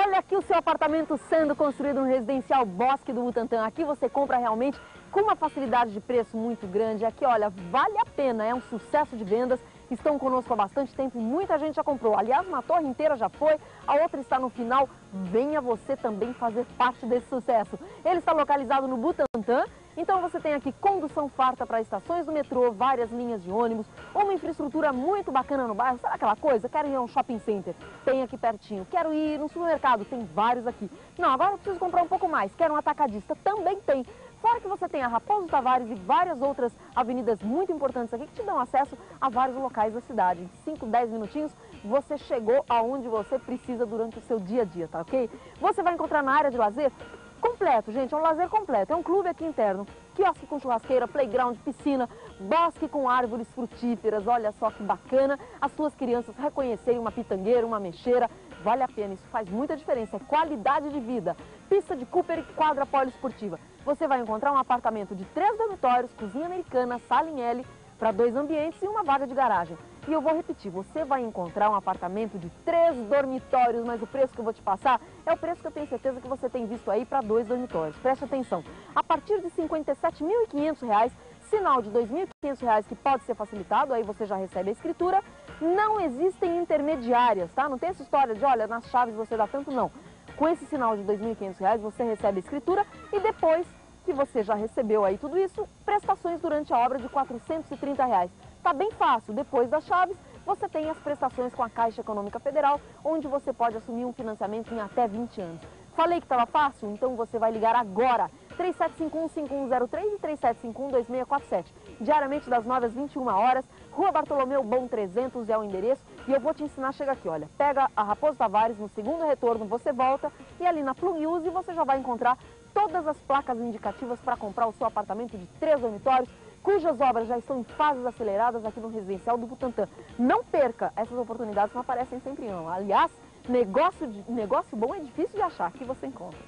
Olha aqui o seu apartamento sendo construído no residencial Bosque do Butantã. Aqui você compra realmente com uma facilidade de preço muito grande. Aqui, olha, vale a pena, é um sucesso de vendas. Estão conosco há bastante tempo muita gente já comprou. Aliás, uma torre inteira já foi, a outra está no final. Venha você também fazer parte desse sucesso. Ele está localizado no Butantã então você tem aqui condução farta para estações do metrô, várias linhas de ônibus, uma infraestrutura muito bacana no bairro. Sabe aquela coisa? Quero ir a um shopping center? Tem aqui pertinho. Quero ir no supermercado? Tem vários aqui. Não, agora eu preciso comprar um pouco mais. Quero um atacadista? Também tem. Fora que você tem a Raposo Tavares e várias outras avenidas muito importantes aqui que te dão acesso a vários locais da cidade. Em 5, 10 minutinhos você chegou aonde você precisa durante o seu dia a dia, tá ok? Você vai encontrar na área de lazer completo, gente, é um lazer completo. É um clube aqui interno, quiosque com churrasqueira, playground, piscina, bosque com árvores frutíferas. Olha só que bacana as suas crianças reconhecerem uma pitangueira, uma mexeira. Vale a pena, isso faz muita diferença, é qualidade de vida. Pista de Cooper e quadra poliesportiva. Você vai encontrar um apartamento de três dormitórios, cozinha americana, sala em L, para dois ambientes e uma vaga de garagem. E eu vou repetir, você vai encontrar um apartamento de três dormitórios, mas o preço que eu vou te passar é o preço que eu tenho certeza que você tem visto aí para dois dormitórios. Preste atenção, a partir de R$ 57.500, sinal de R$ 2.500 que pode ser facilitado, aí você já recebe a escritura. Não existem intermediárias, tá? Não tem essa história de, olha, nas chaves você dá tanto, não. Com esse sinal de R$ 2.500 você recebe a escritura e depois que você já recebeu aí tudo isso, prestações durante a obra de 430 reais. Tá bem fácil, depois das chaves, você tem as prestações com a Caixa Econômica Federal, onde você pode assumir um financiamento em até 20 anos. Falei que estava fácil? Então você vai ligar agora, 3751-5103 e 3751-2647. Diariamente das 9 às 21 horas, Rua Bartolomeu Bom 300 é o endereço. E eu vou te ensinar, chega aqui, olha, pega a Raposo Tavares, no segundo retorno você volta e ali na Plug você já vai encontrar todas as placas indicativas para comprar o seu apartamento de três dormitórios, cujas obras já estão em fases aceleradas aqui no residencial do Butantã. Não perca, essas oportunidades não aparecem sempre não. Aliás, negócio, de, negócio bom é difícil de achar, que você encontra.